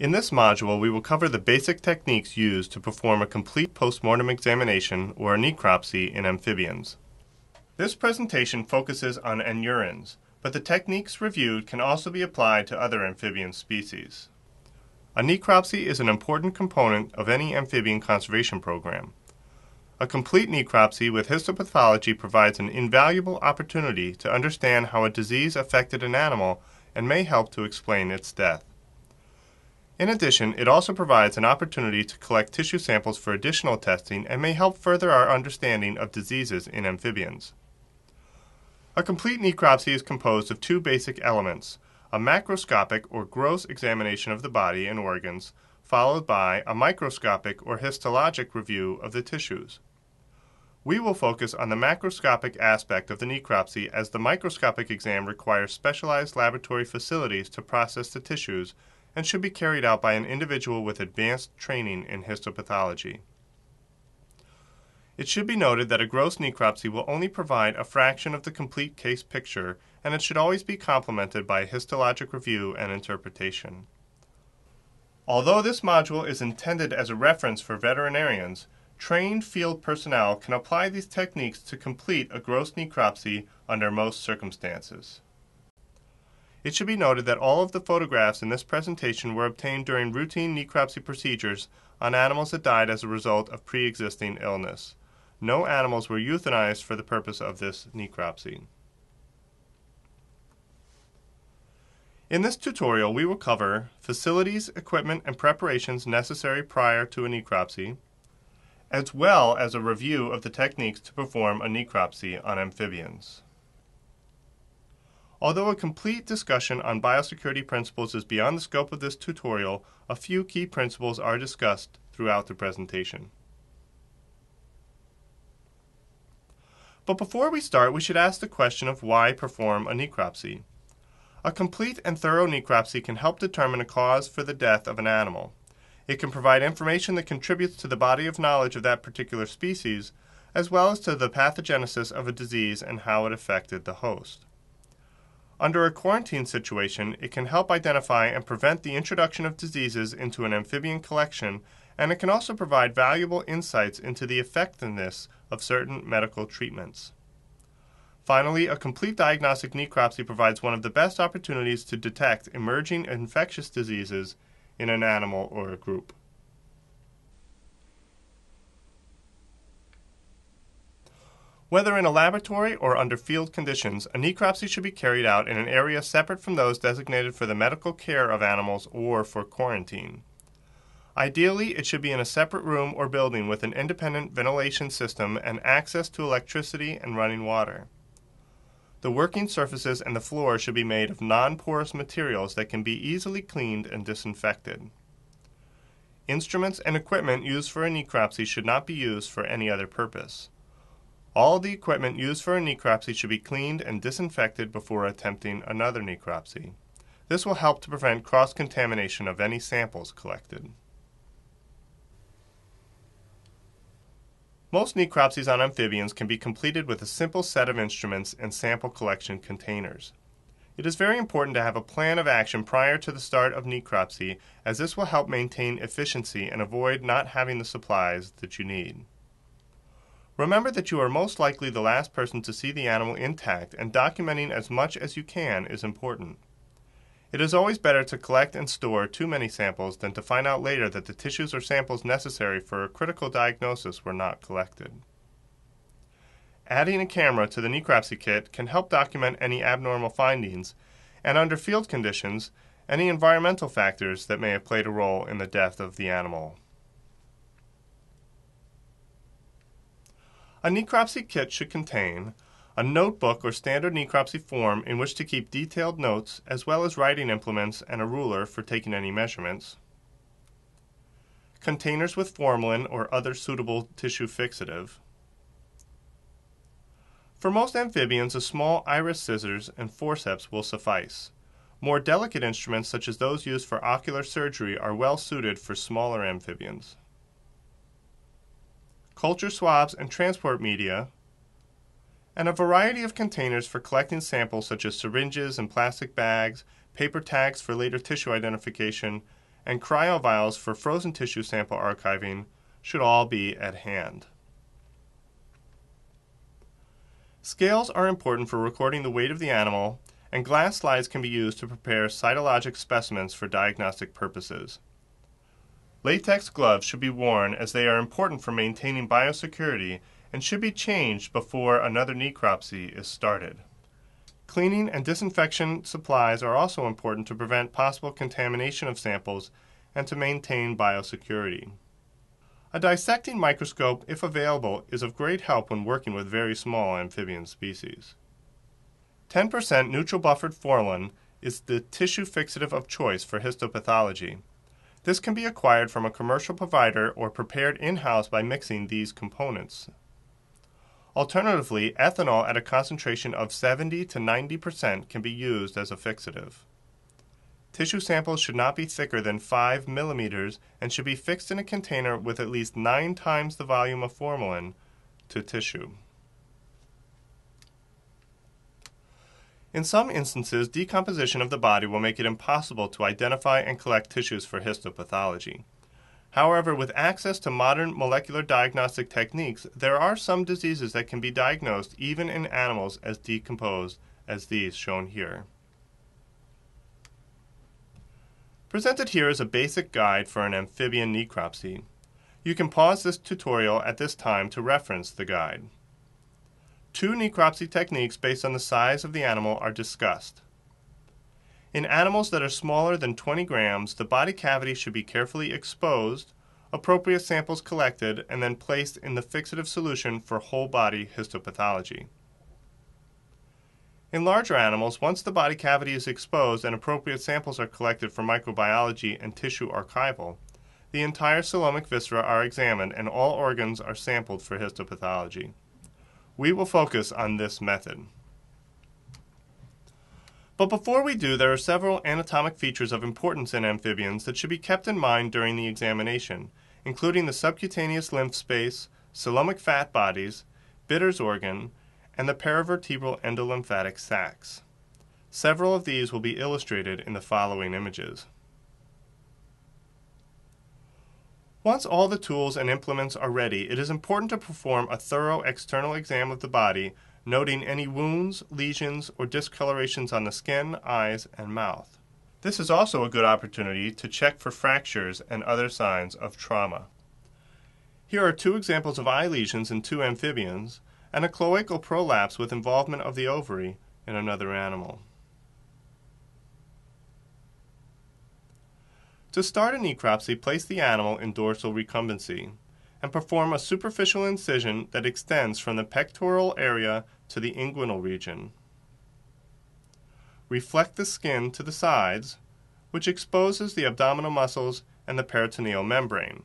In this module, we will cover the basic techniques used to perform a complete postmortem examination or a necropsy in amphibians. This presentation focuses on anurans, but the techniques reviewed can also be applied to other amphibian species. A necropsy is an important component of any amphibian conservation program. A complete necropsy with histopathology provides an invaluable opportunity to understand how a disease affected an animal and may help to explain its death. In addition, it also provides an opportunity to collect tissue samples for additional testing and may help further our understanding of diseases in amphibians. A complete necropsy is composed of two basic elements a macroscopic or gross examination of the body and organs, followed by a microscopic or histologic review of the tissues. We will focus on the macroscopic aspect of the necropsy as the microscopic exam requires specialized laboratory facilities to process the tissues and should be carried out by an individual with advanced training in histopathology. It should be noted that a gross necropsy will only provide a fraction of the complete case picture, and it should always be complemented by a histologic review and interpretation. Although this module is intended as a reference for veterinarians, trained field personnel can apply these techniques to complete a gross necropsy under most circumstances. It should be noted that all of the photographs in this presentation were obtained during routine necropsy procedures on animals that died as a result of pre-existing illness. No animals were euthanized for the purpose of this necropsy. In this tutorial, we will cover facilities, equipment, and preparations necessary prior to a necropsy, as well as a review of the techniques to perform a necropsy on amphibians. Although a complete discussion on biosecurity principles is beyond the scope of this tutorial, a few key principles are discussed throughout the presentation. But before we start, we should ask the question of why perform a necropsy. A complete and thorough necropsy can help determine a cause for the death of an animal. It can provide information that contributes to the body of knowledge of that particular species, as well as to the pathogenesis of a disease and how it affected the host. Under a quarantine situation, it can help identify and prevent the introduction of diseases into an amphibian collection, and it can also provide valuable insights into the effectiveness of certain medical treatments. Finally, a complete diagnostic necropsy provides one of the best opportunities to detect emerging infectious diseases in an animal or a group. Whether in a laboratory or under field conditions, a necropsy should be carried out in an area separate from those designated for the medical care of animals or for quarantine. Ideally, it should be in a separate room or building with an independent ventilation system and access to electricity and running water. The working surfaces and the floor should be made of non porous materials that can be easily cleaned and disinfected. Instruments and equipment used for a necropsy should not be used for any other purpose. All the equipment used for a necropsy should be cleaned and disinfected before attempting another necropsy. This will help to prevent cross contamination of any samples collected. Most necropsies on amphibians can be completed with a simple set of instruments and sample collection containers. It is very important to have a plan of action prior to the start of necropsy, as this will help maintain efficiency and avoid not having the supplies that you need. Remember that you are most likely the last person to see the animal intact, and documenting as much as you can is important. It is always better to collect and store too many samples than to find out later that the tissues or samples necessary for a critical diagnosis were not collected. Adding a camera to the necropsy kit can help document any abnormal findings, and under field conditions, any environmental factors that may have played a role in the death of the animal. A necropsy kit should contain a notebook or standard necropsy form in which to keep detailed notes as well as writing implements and a ruler for taking any measurements, containers with formalin or other suitable tissue fixative. For most amphibians, a small iris scissors and forceps will suffice. More delicate instruments, such as those used for ocular surgery, are well suited for smaller amphibians culture swabs and transport media, and a variety of containers for collecting samples such as syringes and plastic bags, paper tags for later tissue identification, and cryovials for frozen tissue sample archiving should all be at hand. Scales are important for recording the weight of the animal, and glass slides can be used to prepare cytologic specimens for diagnostic purposes. Latex gloves should be worn as they are important for maintaining biosecurity and should be changed before another necropsy is started. Cleaning and disinfection supplies are also important to prevent possible contamination of samples and to maintain biosecurity. A dissecting microscope, if available, is of great help when working with very small amphibian species. 10% neutral buffered formalin is the tissue fixative of choice for histopathology. This can be acquired from a commercial provider or prepared in-house by mixing these components. Alternatively, ethanol at a concentration of 70 to 90% can be used as a fixative. Tissue samples should not be thicker than 5 millimeters and should be fixed in a container with at least 9 times the volume of formalin to tissue. In some instances, decomposition of the body will make it impossible to identify and collect tissues for histopathology. However, with access to modern molecular diagnostic techniques, there are some diseases that can be diagnosed even in animals as decomposed as these shown here. Presented here is a basic guide for an amphibian necropsy. You can pause this tutorial at this time to reference the guide. Two necropsy techniques based on the size of the animal are discussed. In animals that are smaller than 20 grams, the body cavity should be carefully exposed, appropriate samples collected, and then placed in the fixative solution for whole body histopathology. In larger animals, once the body cavity is exposed and appropriate samples are collected for microbiology and tissue archival, the entire coelomic viscera are examined and all organs are sampled for histopathology. We will focus on this method. But before we do, there are several anatomic features of importance in amphibians that should be kept in mind during the examination, including the subcutaneous lymph space, coelomic fat bodies, Bidder's organ, and the paravertebral endolymphatic sacs. Several of these will be illustrated in the following images. Once all the tools and implements are ready, it is important to perform a thorough external exam of the body noting any wounds, lesions, or discolorations on the skin, eyes, and mouth. This is also a good opportunity to check for fractures and other signs of trauma. Here are two examples of eye lesions in two amphibians and a cloacal prolapse with involvement of the ovary in another animal. To start a necropsy, place the animal in dorsal recumbency and perform a superficial incision that extends from the pectoral area to the inguinal region. Reflect the skin to the sides, which exposes the abdominal muscles and the peritoneal membrane.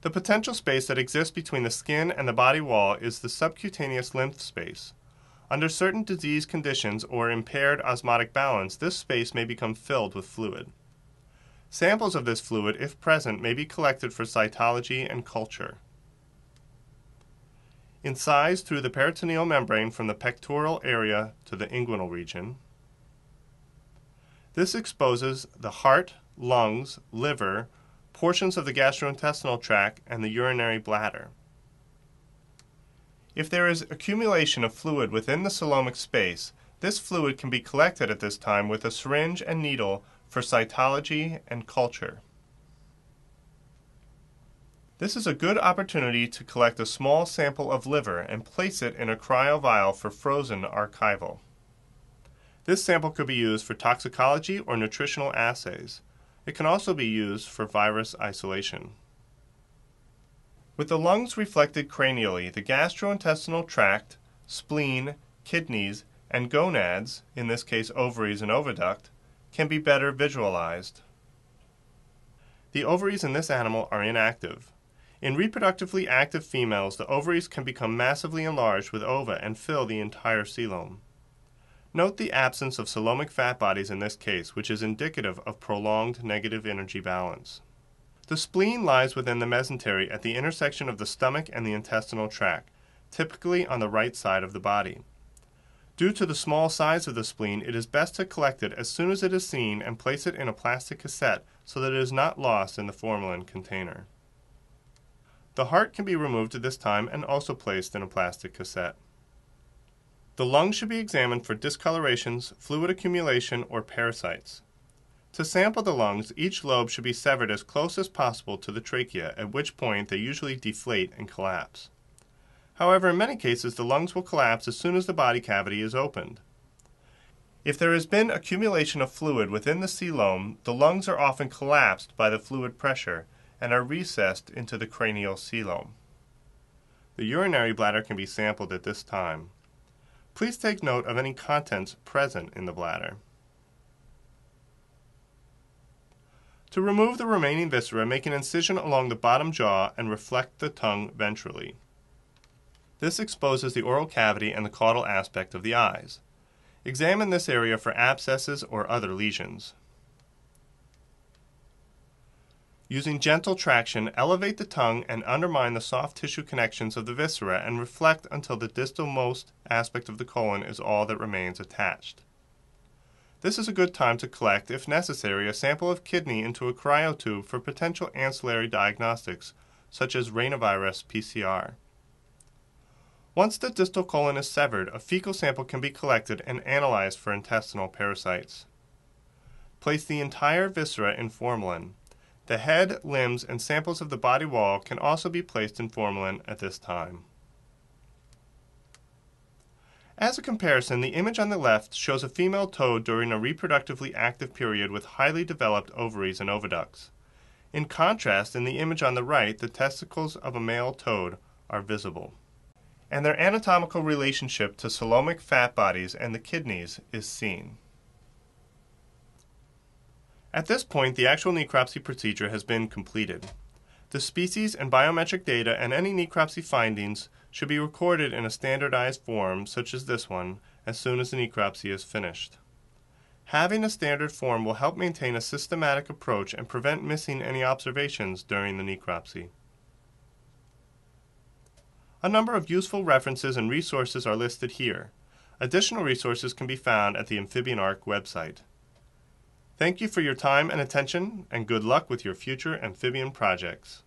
The potential space that exists between the skin and the body wall is the subcutaneous lymph space. Under certain disease conditions or impaired osmotic balance, this space may become filled with fluid. Samples of this fluid, if present, may be collected for cytology and culture. Incise through the peritoneal membrane from the pectoral area to the inguinal region. This exposes the heart, lungs, liver, portions of the gastrointestinal tract, and the urinary bladder. If there is accumulation of fluid within the coelomic space, this fluid can be collected at this time with a syringe and needle for cytology and culture. This is a good opportunity to collect a small sample of liver and place it in a cryovial for frozen archival. This sample could be used for toxicology or nutritional assays. It can also be used for virus isolation. With the lungs reflected cranially, the gastrointestinal tract, spleen, kidneys, and gonads, in this case ovaries and oviduct, can be better visualized. The ovaries in this animal are inactive. In reproductively active females, the ovaries can become massively enlarged with ova and fill the entire coelom. Note the absence of coelomic fat bodies in this case, which is indicative of prolonged negative energy balance. The spleen lies within the mesentery at the intersection of the stomach and the intestinal tract, typically on the right side of the body. Due to the small size of the spleen, it is best to collect it as soon as it is seen and place it in a plastic cassette so that it is not lost in the formalin container. The heart can be removed at this time and also placed in a plastic cassette. The lungs should be examined for discolorations, fluid accumulation, or parasites. To sample the lungs, each lobe should be severed as close as possible to the trachea, at which point they usually deflate and collapse. However, in many cases, the lungs will collapse as soon as the body cavity is opened. If there has been accumulation of fluid within the coelom, the lungs are often collapsed by the fluid pressure and are recessed into the cranial coelom. The urinary bladder can be sampled at this time. Please take note of any contents present in the bladder. To remove the remaining viscera, make an incision along the bottom jaw and reflect the tongue ventrally. This exposes the oral cavity and the caudal aspect of the eyes. Examine this area for abscesses or other lesions. Using gentle traction, elevate the tongue and undermine the soft tissue connections of the viscera and reflect until the distalmost aspect of the colon is all that remains attached. This is a good time to collect, if necessary, a sample of kidney into a cryotube for potential ancillary diagnostics, such as ranavirus PCR. Once the distal colon is severed, a fecal sample can be collected and analyzed for intestinal parasites. Place the entire viscera in formalin. The head, limbs, and samples of the body wall can also be placed in formalin at this time. As a comparison, the image on the left shows a female toad during a reproductively active period with highly developed ovaries and oviducts. In contrast, in the image on the right, the testicles of a male toad are visible. And their anatomical relationship to coelomic fat bodies and the kidneys is seen. At this point, the actual necropsy procedure has been completed. The species and biometric data and any necropsy findings should be recorded in a standardized form, such as this one, as soon as the necropsy is finished. Having a standard form will help maintain a systematic approach and prevent missing any observations during the necropsy. A number of useful references and resources are listed here. Additional resources can be found at the Amphibian Ark website. Thank you for your time and attention, and good luck with your future amphibian projects.